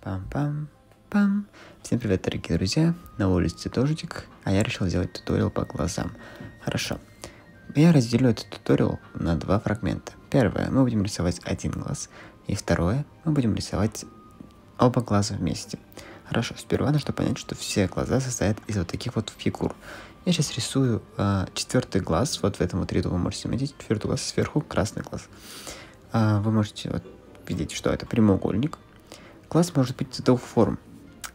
Пам-пам-пам. Всем привет, дорогие друзья. На улице дождик, а я решил сделать туториал по глазам. Хорошо. Я разделю этот туториал на два фрагмента. Первое, мы будем рисовать один глаз. И второе, мы будем рисовать оба глаза вместе. Хорошо, сперва нужно понять, что все глаза состоят из вот таких вот фигур. Я сейчас рисую э, четвертый глаз, вот в этом вот ряду вы можете заметить, четвертый глаз сверху, красный глаз. Э, вы можете вот, видеть, что это прямоугольник. Глаз может быть двух форм.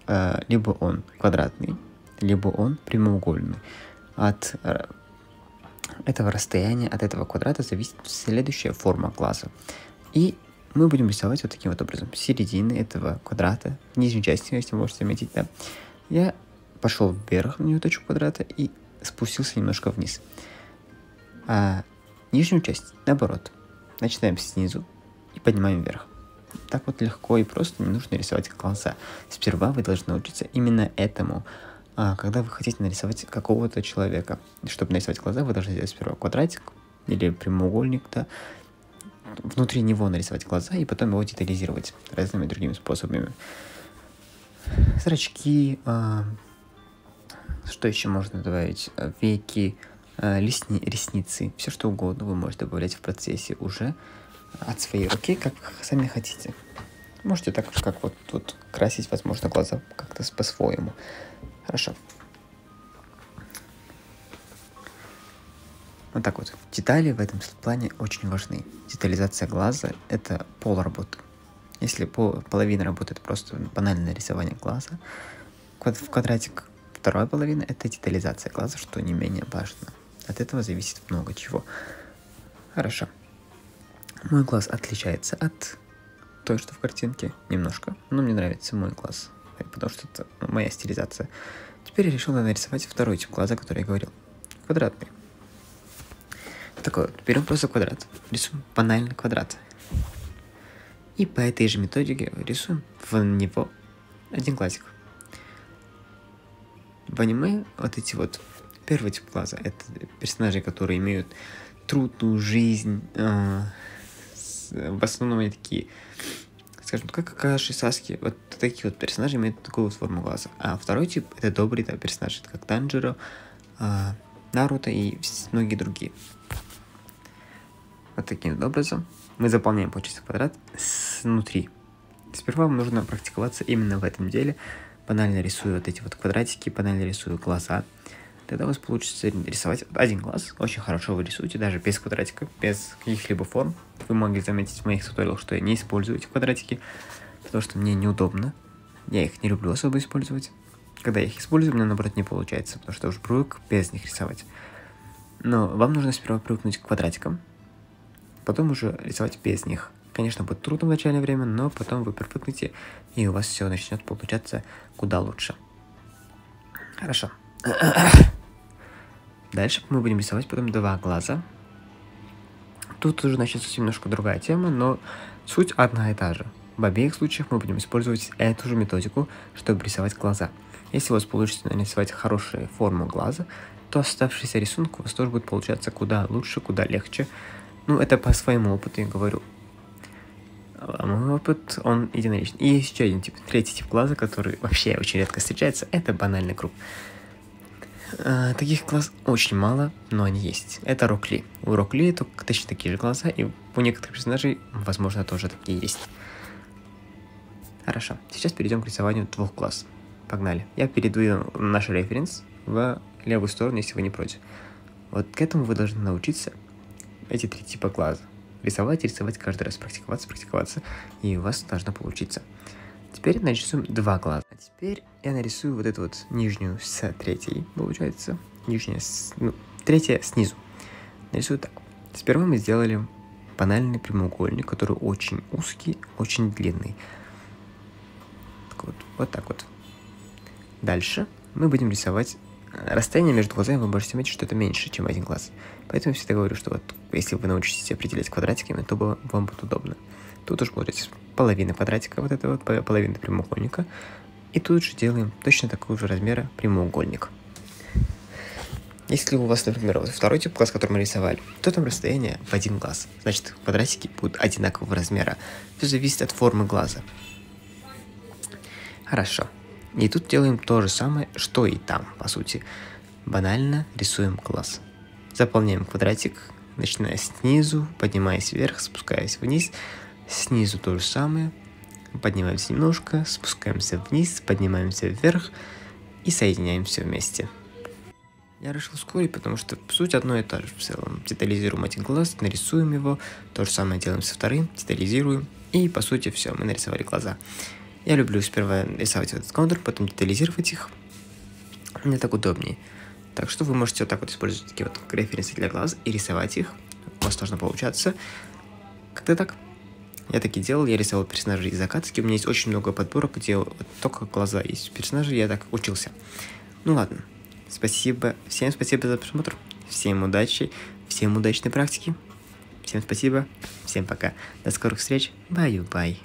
Э, либо он квадратный, либо он прямоугольный. От э, этого расстояния, от этого квадрата зависит следующая форма глаза. И мы будем рисовать вот таким вот образом. Середины этого квадрата, нижней части, если можете заметить, да, я пошел вверх на точку квадрата и спустился немножко вниз. А нижнюю часть, наоборот, начинаем снизу и поднимаем вверх. Так вот легко и просто не нужно рисовать глаза. Сперва вы должны научиться именно этому. А, когда вы хотите нарисовать какого-то человека, чтобы нарисовать глаза, вы должны сделать сперва квадратик или прямоугольник, да, внутри него нарисовать глаза и потом его детализировать разными другими способами. Зрачки, а, что еще можно добавить, веки, а, лесни, ресницы, все что угодно вы можете добавлять в процессе уже от своей руки, как сами хотите. Можете так, как вот тут красить, возможно, глаза как-то по-своему. Хорошо. Вот так вот. Детали в этом плане очень важны. Детализация глаза – это пол работы. Если по, половина это просто банальное рисование глаза, в квадратик вторая половина – это детализация глаза, что не менее важно. От этого зависит много чего. Хорошо. Мой глаз отличается от той, что в картинке, немножко, но мне нравится мой глаз, потому что это моя стилизация. Теперь я решил нарисовать второй тип глаза, который я говорил. Квадратный. Такой вот, берем просто квадрат, рисуем банальный квадрат. И по этой же методике рисуем в него один глазик. В аниме вот эти вот первый тип глаза, это персонажи, которые имеют трудную жизнь, э, в основном они такие, скажем, как Акаши, Саски, вот такие вот персонажи имеют такую вот форму глаза. А второй тип это добрый да, персонаж, это как Танжиро, а, Наруто и многие другие. Вот таким вот образом мы заполняем, получается, квадрат снутри. Сперва вам нужно практиковаться именно в этом деле. Банально рисую вот эти вот квадратики, банально рисую глаза. Тогда у вас получится рисовать один глаз. Очень хорошо вы рисуете, даже без квадратика, без каких-либо форм. Вы могли заметить в моих туториалах, что я не использую эти квадратики, потому что мне неудобно. Я их не люблю особо использовать. Когда я их использую, меня наоборот не получается, потому что я уже привык без них рисовать. Но вам нужно сперва привыкнуть к квадратикам, потом уже рисовать без них. Конечно, будет трудно в начальное время, но потом вы привыкнете, и у вас все начнет получаться куда лучше. Хорошо. Дальше мы будем рисовать потом два глаза. Тут уже начнется немножко другая тема, но суть одна и та же. В обеих случаях мы будем использовать эту же методику, чтобы рисовать глаза. Если у вас получится нарисовать хорошую форму глаза, то оставшийся рисунок у вас тоже будет получаться куда лучше, куда легче. Ну, это по своему опыту я говорю. А мой опыт, он единоличный. И есть еще один тип, третий тип глаза, который вообще очень редко встречается, это банальный круг. А, таких глаз очень мало, но они есть. Это Рокли. У Рокли точно такие же глаза, и у некоторых персонажей, возможно, тоже такие есть. Хорошо, сейчас перейдем к рисованию двух глаз. Погнали. Я передвину наш референс в левую сторону, если вы не против. Вот к этому вы должны научиться эти три типа глаза. Рисовать, рисовать каждый раз, практиковаться, практиковаться, и у вас должно получиться. Теперь нарисуем два глаза. А теперь я нарисую вот эту вот нижнюю с третьей, получается. Нижняя, с, ну, третья снизу. Нарисую так. Сперва мы сделали банальный прямоугольник, который очень узкий, очень длинный. Так вот, вот так вот. Дальше мы будем рисовать э, расстояние между глазами, вы можете заметить, что это меньше, чем один глаз. Поэтому я всегда говорю, что вот если вы научитесь определять квадратиками, то вам будет удобно. Тут уже будет половина квадратика, вот этого вот, половина прямоугольника. И тут же делаем точно такого же размера прямоугольник. Если у вас, например, вот второй тип глаз, который мы рисовали, то там расстояние в один глаз. Значит, квадратики будут одинакового размера. Все зависит от формы глаза. Хорошо. И тут делаем то же самое, что и там, по сути. Банально рисуем класс. Заполняем квадратик, начиная снизу, поднимаясь вверх, спускаясь вниз. Снизу то же самое. Поднимаемся немножко, спускаемся вниз, поднимаемся вверх и соединяем все вместе. Я решил ускорить, потому что суть одно и то же в целом. Детализируем один глаз, нарисуем его, то же самое делаем со вторым, детализируем, и по сути все, мы нарисовали глаза. Я люблю сперва рисовать этот контур, потом детализировать их. Мне так удобнее. Так что вы можете вот так вот использовать такие вот референсы для глаз и рисовать их. У вас должно получаться. Как-то так. Я так и делал, я рисовал персонажей из закатки. У меня есть очень много подборок, где вот только глаза есть персонажей, я так учился. Ну ладно. Спасибо. Всем спасибо за просмотр. Всем удачи. Всем удачной практики. Всем спасибо. Всем пока. До скорых встреч. Баю-бай.